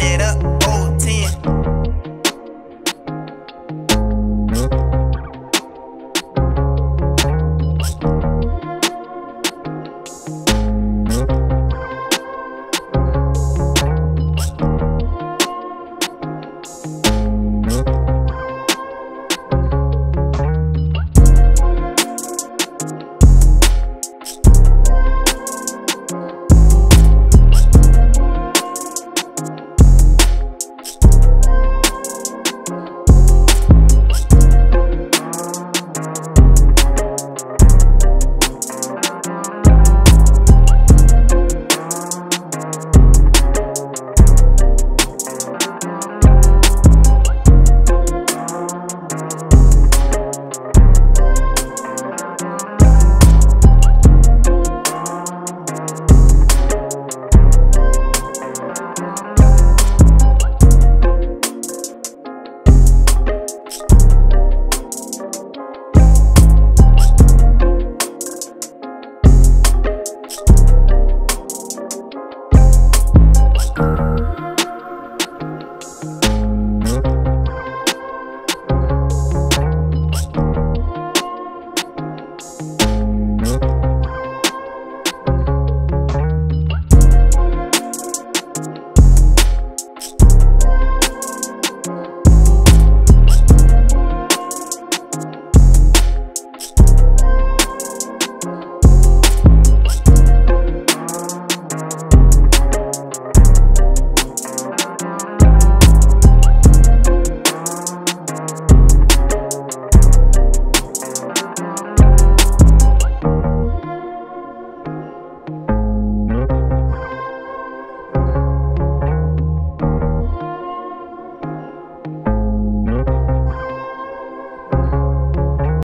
it up.